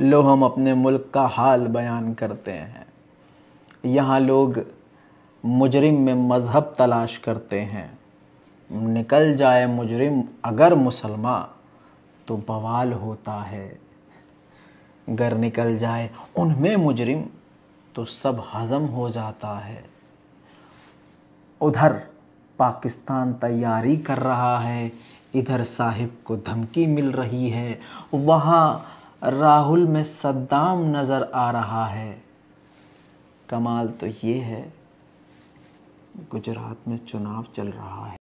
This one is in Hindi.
लो हम अपने मुल्क का हाल बयान करते हैं। यहाँ लोग मुजरिम में मज़हब तलाश करते हैं। निकल जाए मुजरिम, अगर मुसलमान तो बवाल होता है। गर निकल जाए उनमें मुजरिम तो सब हज़म हो जाता है। उधर पाकिस्तान तैयारी कर रहा है। इधर साहिब को धमकी मिल रही है। वहाँ राहुल में सद्दाम नज़र आ रहा है। कमाल तो ये है, गुजरात में चुनाव चल रहा है।